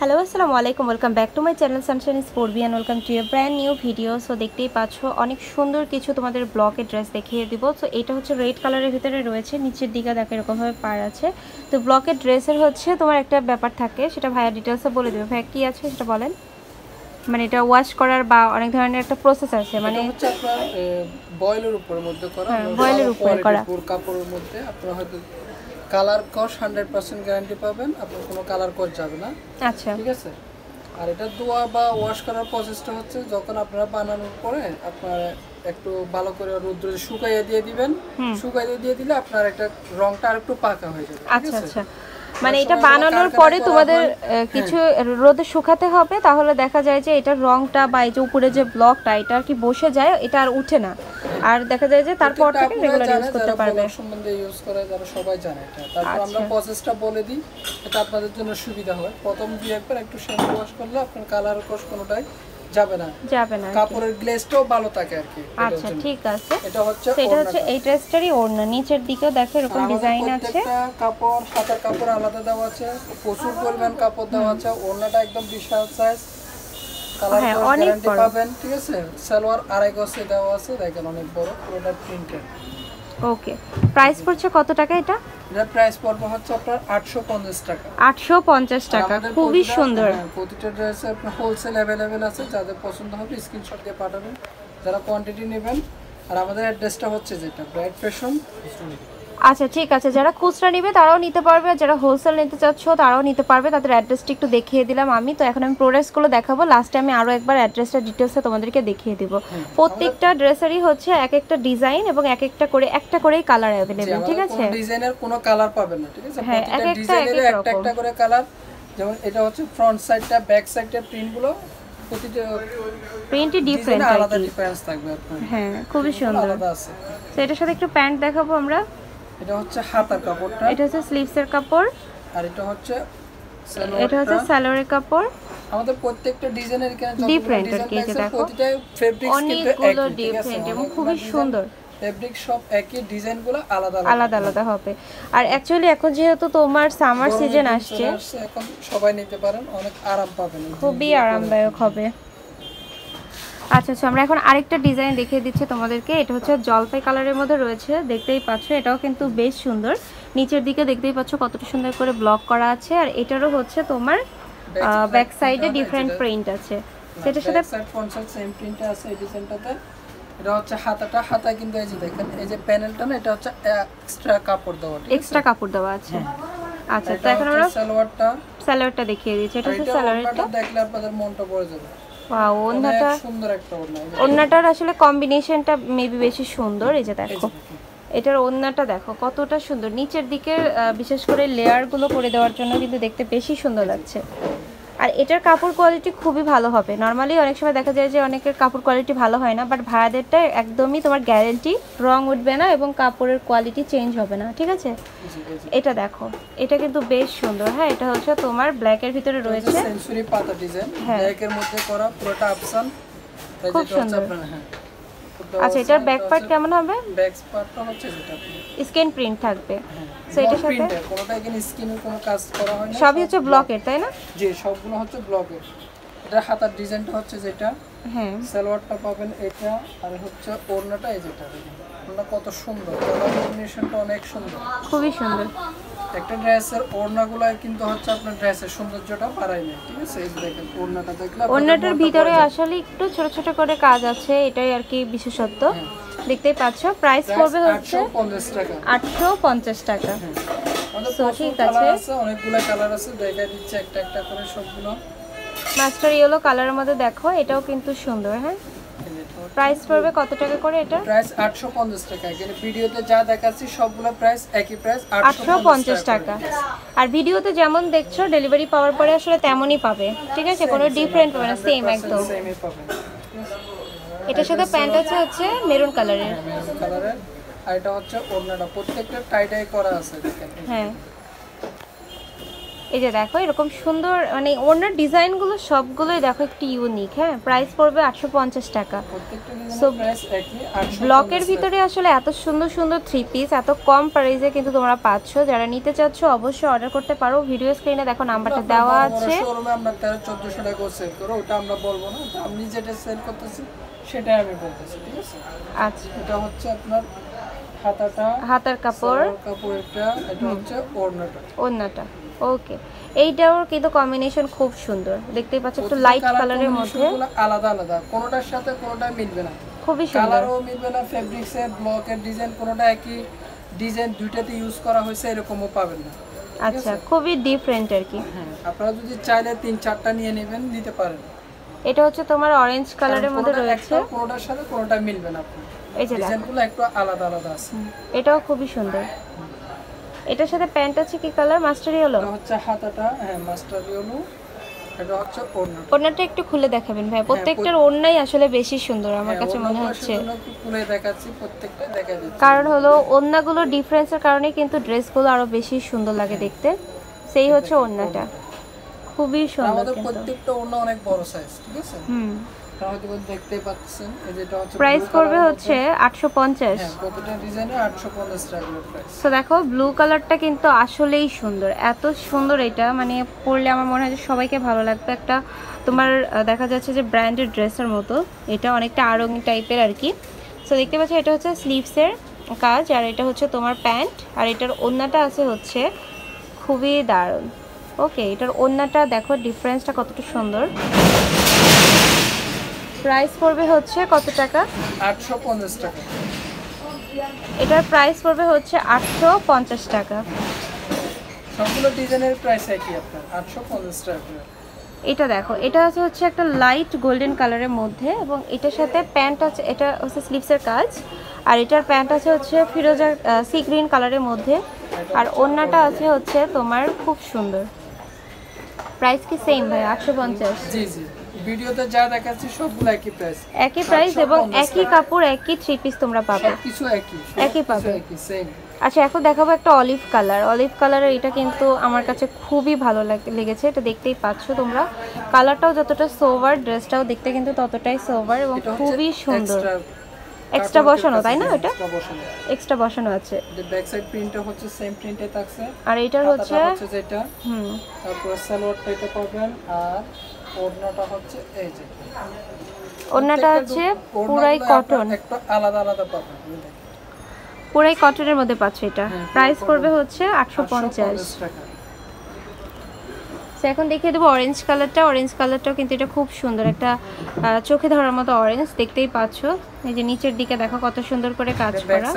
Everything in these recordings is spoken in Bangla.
হ্যালো আসসালামু আলাইকুম welcome back to my channel Sunshine Sport B and welcome to a brand new video so দেখতেই পাচ্ছ অনেক সুন্দর কিছু তোমাদের ব্লকের ড্রেস দেখিয়ে দিব। সো এটা হচ্ছে রেড কালারের ভিতরে রয়েছে নিচের দিকে দেখো এরকমভাবে পার আছে। তো ব্লকের ড্রেসের হচ্ছে তোমার একটা ব্যাপার থাকে সেটা ভাইয়া ডিটেলসে বলে দেবে। ভাইয়া কী আছে সেটা বলেন? মানে এটা ওয়াশ করার বা অনেক ধরনের একটা প্রসেস আছে মানে হচ্ছে আপনার বয়েলের উপরের মধ্যে করা হ্যাঁ, ভালো উপরে করা। কাপড়ের মধ্যে আপনারা হয়তো কালার কস হান্ড্রেড পার্সেন্ট গ্যারান্টি পাবেন আপনার কোনো কালার কস যাবে না। আচ্ছা। ঠিক আছে? আর এটা ধোয়া বা ওয়াশ করার প্রসেসটা হচ্ছে যখন আপনারা বানানোর পরে আপনার একটু ভালো করে রোদ্রে শুকাইয়ে দিয়ে দিবেন। শুকাইয়ে দিয়ে দিলে আপনার একটা রংটা আর একটু পাকা হয়ে যাবে আচ্ছা আচ্ছা। মানে এটা বানানোর পরে তোমাদের কিছু রোদে শুকাতে হবে তাহলে দেখা যায় যে এটার রংটা বা এই যে উপরে যে ব্লকটা এটা আর কি বসে যায় এটা আর উঠে না। আর দেখা যায় যে তারপর থেকে রেগুলার ইউজ করতে পারবে। সম্বন্ধে ইউজ করে যারা সবাই জানে এটা। তারপর আমরা আচ্ছা। প্রসেসটা বলে দিই এটা আপনাদের জন্য সুবিধা হয়। প্রথম দুই একবার একটু শ্যাম্পু ওয়াশ করলে আপনার কালার কোর্স কোনোটাই যাবে না। যাবে না কাপড়ের গ্লেজটাও ভালো থাকে আর কি আচ্ছা ঠিক আছে। এটা হচ্ছে সেটা হচ্ছে এই ড্রেসটারই ওড়না। নিচের দিকেও দেখো এরকম ডিজাইন আছে। কাপড় হাতার কাপড় আলাদা দেওয়া আছে। প্রচুর পরিমাণ কাপড় দেওয়া আছে। ওড়নাটা একদম বিশাল সাইজ হ্যাঁ, অনেক বড়। পাবেন ঠিক আছে? সালোয়ার আড়াই গজে দেওয়া আছে দেখেন অনেক বড় পুরোটা প্রিন্টেড ওকে প্রাইস পড়ছে কত টাকা এটা? এটার প্রাইস পড়বে হচ্ছে আপনার আটশো পঞ্চাশ টাকা। আটশো পঞ্চাশ টাকা আমাদের খুবই সুন্দর। হ্যাঁ, প্রতিটা ড্রেসে আপনার হোলসেল আছে যাদের পছন্দ হবে স্ক্রিনশট দিয়ে পাঠাবেন। যারা কোয়ান্টিটি নেবেন আর আমাদের অ্যাড্রেসটা হচ্ছে যেটা ব্রাইট ফ্যাশন আচ্ছা ঠিক আছে। যারা খুচরা নিবে তারাও নিতে পারবে আর যারা হোলসেল নিতে চাচ্ছ তারাও নিতে পারবে। তাদের অ্যাড্রেসটা একটু দেখিয়ে দিলাম আমি। তো এখন আমি প্রোডাক্টসগুলো দেখাবো। লাস্টে আমি আরও একবার অ্যাড্রেসটা ডিটেলসে তোমাদেরকে দেখিয়ে দিব। প্রত্যেকটা ড্রেসেরই হচ্ছে এক একটা ডিজাইন এবং এক একটা করে একটা করেই কালার অ্যাভেলেবেল ঠিক আছে? ডিজাইনের কোনো কালার পাবেন না ঠিক আছে? হ্যাঁ, এক একটা এক এক একটা একটা করে কালার যেমন এটা হচ্ছে ফ্রন্ট সাইডটা ব্যাক সাইডটা প্রিন্টগুলো প্রতিটা প্রিন্টই ডিফারেন্ট আলাদা ডিফারেন্স থাকবে হ্যাঁ খুবই সুন্দর। আলাদা আছে। তো এটার সাথে একটু প্যান্ট দেখাবো আমরা। এটা হচ্ছে হাতার কাপড়টা। এটা হচ্ছে স্লিভসের কাপড়। আর এটা হচ্ছে এটা হচ্ছে। সালোয়ারের কাপড়। আমাদের প্রত্যেকটা ডিজাইনের এখানে Different আর কি, দেখো। প্রতিটা ফেব্রিক অনেকগুলো ডিফারেন্ট এবং খুবই সুন্দর। ফেব্রিক সব একই ডিজাইনগুলো আলাদা আলাদা। আলাদা হবে। আর অ্যাকচুয়ালি এখন যেহেতু তোমার সামার সিজন আসছে এখন সবাই নিতে পারেন অনেক আরাম পাবেন। খুবই আরামদায়ক হবে। আচ্ছা আচ্ছা আমরা এখন আরেকটা ডিজাইন দেখিয়ে দিচ্ছি তোমাদেরকে। এটা হচ্ছে জলপাই কালারের মধ্যে রয়েছে দেখতেই পাচ্ছ। এটাও কিন্তু বেশ সুন্দর। নিচের দিকে দেখতেই পাচ্ছ কতটা সুন্দর করে ব্লক করা আছে। আর এটারও হচ্ছে তোমার ব্যাক সাইডে ডিফারেন্ট প্রিন্ট আছে না, সেটার সাথে side same আছে এই ডিজাইনটাতে এটা হচ্ছে হাতাটা হাতায় কিন্তু এই যে দেখেন এই যে প্যানেলটা না এটা হচ্ছে এক্সট্রা কাপড় দেওয়া এক্সট্রা কাপড় দেওয়া আছে। আচ্ছা তো এখন আমরা সালোয়ারটা। স্যালোয়ারটা দেখিয়ে দিচ্ছি। এটা হচ্ছে ওড়নাটা দেখলে আপনাদের মনটা পড়ে যাবে। ওন্নাটা সুন্দর একটা ওড়না এই ওন্নাটার আসলে কম্বিনেশনটা মেবি বেশি সুন্দর। এই যে দেখো। এটার ওন্নাটা দেখো কতটা সুন্দর। নিচের দিকের আহ, বিশেষ করে লেয়ারগুলো করে দেওয়ার জন্য কিন্তু দেখতে বেশি সুন্দর লাগছে। আর এটার কাপড় কোয়ালিটি খুবই ভালো হবে নর্মালি অনেক সময় দেখা যায় যে অনেকের কাপড় কোয়ালিটি ভালো হয় না বাট ভাড়াদেরটা একদমই তোমার গ্যারেন্টি রং উঠবে না এবং কাপড়ের কোয়ালিটি চেঞ্জ হবে না ঠিক আছে। এটা দেখো এটা কিন্তু বেশ সুন্দর হ্যাঁ এটা হচ্ছে তোমার ব্ল্যাকের ভিতরে রয়েছে সেনচুরি পাতা ডিজাইন। ব্ল্যাকের মধ্যে করা পুরোটা অপশন খুব সুন্দর। হ্যাঁ আচ্ছা এটার ব্যাক পার্ট কেমন হবে? ব্যাক পার্টটা হচ্ছে যেটা স্ক্রিন প্রিন্ট থাকবে। হ্যাঁ So এটার সাথে- কোনোটা এখানে স্কিনের কোনো কাজ করা হয় না সবই হচ্ছে ব্লকের তাই না? জি সবগুলো হচ্ছে ব্লকের এটা হাতার ডিজাইনটা হচ্ছে যেটা। হ্যাঁ। সালোয়ারটা পাবেন এটা আর হচ্ছে ওড়নাটা এই যেটা। দেখেন। ওড়না কত সুন্দর। কালার কম্বিনেশনটা অনেক সুন্দর। খুবই সুন্দর। একটা ড্রেসের ওড়নাগুলাই কিন্তু হচ্ছে আপনার ড্রেসের সৌন্দর্যটা বাড়ায় নেয় ঠিক আছে? এই দেখেন ওড়নাটা দেখলে ওড়নাটার ভিতরে আসলে একটু ছোট ছোট করে কাজ আছে এটাই আর কি বিশেষত্ব। হ্যাঁ। দেখতেই পাচ্ছ প্রাইস পড়বে হচ্ছে 850 টাকা। আটশো পঞ্চাশ টাকা। আমাদের ঠিক আছে। আছে অনেকগুলো কালার আছে দেখা দিচ্ছে একটা একটা করে সবগুলো। মাস্টার ইয়েলো কালারের মধ্যে দেখো এটাও কিন্তু সুন্দর হ্যাঁ? প্রাইস পড়বে কত টাকা করে এটা? প্রাইস 850 টাকা। এখানে ভিডিওতে যা দেখাচ্ছি সবগুলো প্রাইস একই প্রাইস আটশো পঞ্চাশ টাকা। আর ভিডিওতে যেমন দেখছ ডেলিভারি পাওয়ার পরে আসলে তেমনই পাবে। ঠিক আছে? কোনো ডিফারেন্ট হবে না সেম একদম। এটার সাথে প্যান্ট আছে হচ্ছে মেরুন কালারের মেরুন কালারের আর এটা হচ্ছে ওড়নাটা। প্রত্যেকটা টাই টাই করা আছে দেখেন। হ্যাঁ। এই যে দেখো এরকম সুন্দর মানে ওনার ডিজাইনগুলো সবগুলোই দেখো একটু ইউনিক হ্যাঁ? প্রাইস পড়বে আটশো পঞ্চাশ টাকা। প্রত্যেকটা So, ডিজাইনের প্রাইস একই 850 ব্লকের ভিতরে আসলে এত সুন্দর সুন্দর থ্রি পিস এত কম প্রাইসে কিন্তু তোমরা পাচ্ছ। যারা নিতে চাচ্ছ অবশ্যই অর্ডার করতে পারো। ভিডিও স্ক্রিনে দেখো নাম্বারটা দেওয়া আছে। শোরুমে আমরা তেরো চোদ্দশো টাকা সেল করো ওটা আমরা বলব না। আমি যেটা সেল করতেছি সেটাই আমি বলতেছি ঠিক আছে? আচ্ছা। এটা হচ্ছে আপনার হাতাটা হাতার কাপড়। কাপড়টা এটা হচ্ছে ওড়নাটা। ওন্নাটা ওকে। এইটাও কিন্তু কম্বিনেশন খুব সুন্দর। দেখতেই পাচ্ছ একটু লাইট কালারের মধ্যে। আলাদা আলাদা। কোনোটার সাথে কোনোটা মিলবে না। খুবই সুন্দর। কালারও মিলবে না ফেব্রিক্সের ব্লকের ডিজাইন কোনোটা একই। ডিজাইন দুইটাতে ইউজ করা হয়েছে এরকমও পাবেন না। আচ্ছা খুবই ডিফারেন্ট আর কি। হ্যাঁ আপনারা যদি চাইলে তিন চারটা নিয়ে নেবেন নিতে পারেন। এটা হচ্ছে তোমার অরেঞ্জ কালারের মধ্যে রয়েছে। কোনোটার সাথে কোনোটা মিলবে না এই যে ডিজাইনগুলো একটু আলাদা আলাদা আছে। এটাও খুবই সুন্দর। এটার সাথে প্যান্ট আছে কি কালার? Master yellow? এটা হচ্ছে হাতাটা হ্যাঁ মাস্টার ইয়েলো। এটা হচ্ছে ওড়না। ওড়নাটা একটু খুলে দেখাবেন ভাই। প্রত্যেকটার ওড়নাই আসলে বেশি সুন্দর আমার কাছে মনে হচ্ছে। খুলে দেখাচ্ছি প্রত্যেকটা দেখা যাচ্ছে। কারণ হলো ওড়নাগুলো ডিফারেন্সের কারণে কিন্তু ড্রেসগুলো আরও বেশি সুন্দর লাগে দেখতে। সেই হচ্ছে ওড়নাটা। খুবই সুন্দর আমাদের প্রত্যেকটা ওড়না অনেক বড় সাইজ ঠিক আছে? হুম। পাচ্ছেন হচ্ছে প্রাইস হচ্ছে পঞ্চাশ। হ্যাঁ প্রতিটা ডিজাইনে আটশো পঞ্চাশ টাকা প্রাইস তো দেখো ব্লু কালারটা কিন্তু আসলেই সুন্দর। এত সুন্দর এটা মানে পরলে আমার মনে হয় যে সবাইকে ভালো লাগবে। একটা তোমার দেখা যাচ্ছে যে ব্র্যান্ডেড ড্রেসের মতো। এটা অনেকটা আরঙি টাইপের আর কি। সো দেখতে পাচ্ছ এটা হচ্ছে স্লিভসের কাজ আর এটা হচ্ছে তোমার প্যান্ট আর এটার ওড়নাটা আছে হচ্ছে খুবই দারুণ। ওকে এটার ওড়নাটা দেখো ডিফারেন্সটা কতটা সুন্দর। প্রাইস পড়বে হচ্ছে কত টাকা? আটশো পঞ্চাশ টাকা। এটার প্রাইস পড়বে হচ্ছে আটশো পঞ্চাশ টাকা। সবগুলো ডিজাইনের প্রাইস একই আপনার আটশো পঞ্চাশ টাকা। এটা দেখো এটা আছে হচ্ছে একটা লাইট গোল্ডেন কালারের মধ্যে এবং এটার সাথে প্যান্ট আছে এটা হচ্ছে স্লিভসের কাজ। আর এটার প্যান্ট আছে হচ্ছে ফিরোজা সি গ্রিন কালারের মধ্যে। আর ওড়নাটা আছে হচ্ছে তোমার খুব সুন্দর। প্রাইস কি সেম ভাই? আটশো পঞ্চাশ। জি জি। ভিডিওতে যা দেখাচ্ছি সবগুলো একই প্রাইস একই প্রাইস এবং একই কাপড় একই থ্রি পিস তোমরা পাবে। সবকিছু একই একই পাবে। একই সেম আচ্ছা এখন দেখাবো একটা অলিভ কালার অলিভ কালারের এটা কিন্তু আমার কাছে খুবই ভালো লাগ- লেগেছে এটা দেখতেই পাচ্ছ তোমরা। কালারটাও যতটা সোভার ড্রেসটাও দেখতে কিন্তু ততটাই সোভার এবং খুবই সুন্দর। এক্সট্রা বসানো তাই না এটা এক্সট্রা বসানো। আছে। ব্যাক সাইড প্রিন্টটা হচ্ছে সেম প্রিন্টে থাকছে। আর এটার হচ্ছে যেটা। হুম। তারপর সালোয়ারটা এটা পাবেন আর ওড়নাটা হচ্ছে এই যে। ওড়নাটা হচ্ছে পুরাই কটন একটু আলাদা আলাদা পাবেন পুরাই কটনের মধ্যে পাচ্ছে এটা। হ্যাঁ, প্রাইস পুরো পড়বে হচ্ছে আটশো পঞ্চাশ 850 টাকা। তো এখন দেখিয়ে দেবো অরেঞ্জ কালারটা অরেঞ্জ কালারটাও কিন্তু এটা খুব সুন্দর একটা চোখে ধরার মতো অরেঞ্জ দেখতেই পাচ্ছ। এই যে নিচের দিকে দেখো কত সুন্দর করে কাজ করা।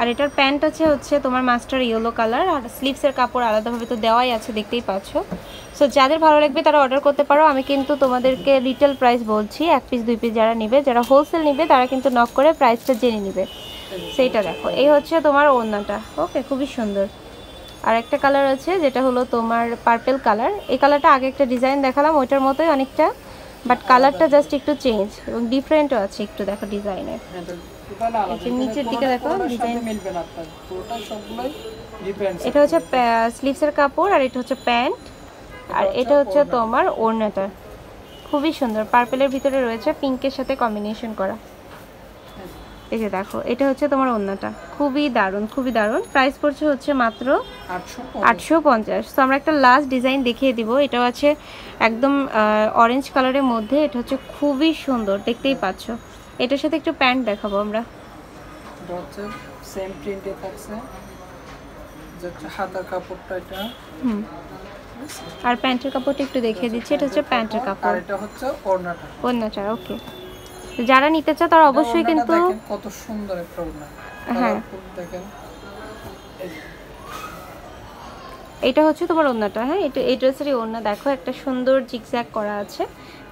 আর এটার প্যান্ট আছে হচ্ছে তোমার মাস্টার ইয়েলো কালার আর স্লিভসের কাপড় আলাদাভাবে তো দেওয়াই আছে দেখতেই পাচ্ছ। সো যাদের ভালো লাগবে তারা অর্ডার করতে পারো। আমি কিন্তু তোমাদেরকে রিটেল প্রাইস বলছি এক পিস দুই পিস যারা নিবে যারা হোলসেল নিবে তারা কিন্তু নক করে প্রাইসটা জেনে নিবে। সেইটা দেখো। এই হচ্ছে তোমার ওড়নাটা। ওকে খুবই সুন্দর। আর একটা কালার আছে যেটা হলো তোমার পার্পেল কালার এই কালারটা আগে একটা ডিজাইন দেখালাম ওইটার মতোই অনেকটা বাট কালারটা জাস্ট একটু চেঞ্জ এবং ডিফারেন্টও আছে একটু দেখো ডিজাইনের নিচের দিকে দেখো, এটা হচ্ছে স্লিভসের কাপড় আর এটা হচ্ছে প্যান্ট আর এটা হচ্ছে তোমার ওড়নাটা। খুবই সুন্দর পার্পেলের ভিতরে রয়েছে পিঙ্কের সাথে কম্বিনেশন করা। এই যে দেখো এটা হচ্ছে তোমার ওড়নাটা খুবই দারুণ খুবই দারুণ। প্রাইস পড়ছে হচ্ছে মাত্র আটশো পঞ্চাশ। তো আমরা একটা লাস্ট ডিজাইন দেখিয়ে দিব। এটাও আছে একদম অরেঞ্জ কালারের মধ্যে। এটা হচ্ছে খুবই সুন্দর দেখতেই পাচ্ছ। এটার সাথে একটু প্যান্ট দেখাবো আমরা। সেম প্রিন্টে থাকছে। হাতার কাপড়টা এটা। হুম। আর প্যান্টের কাপড়টা একটু দেখিয়ে দিচ্ছি। এটা হচ্ছে প্যান্টের আর কাপড়। এটা হচ্ছে ওড়নাটা। ওড়নাটা ওকে যারা নিতে চায় তারা অবশ্যই কিন্তু কত সুন্দর একটা ওড়না। হ্যাঁ। দেখেন। এটা হচ্ছে তোমার ওড়নাটা হ্যাঁ? এটা এই ড্রেসেরই ওড়না। দেখো একটা সুন্দর জিগজ্যাগ করা আছে।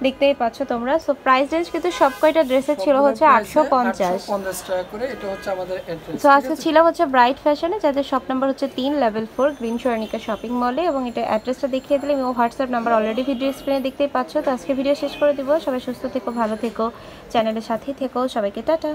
দেখতেই পাচ্ছ তোমরা। সো প্রাইস রেঞ্জ কিন্তু সব কয়টা ড্রেসের ছিল হচ্ছে আটশো পঞ্চাশ। 850 টাকা করে। এটা হচ্ছে আমাদের অ্যাড্রেস সো আজকে ছিল হচ্ছে ব্রাইট ফ্যাশনে যাদের শপ নাম্বার হচ্ছে তিন লেভেল ফোর গ্রিন সোয়ানিকা শপিং মলে এবং এটা অ্যাড্রেসটা দেখিয়ে দিলে ও হোয়াটসঅ্যাপ নাম্বার অলরেডি ভিডিও স্ক্রিনে দেখতেই পাচ্ছ। তো আজকে ভিডিও শেষ করে দিব। সবাই সুস্থ থেকো ভালো থেকো চ্যানেলের সাথেই থেকো। সবাইকে টাটা।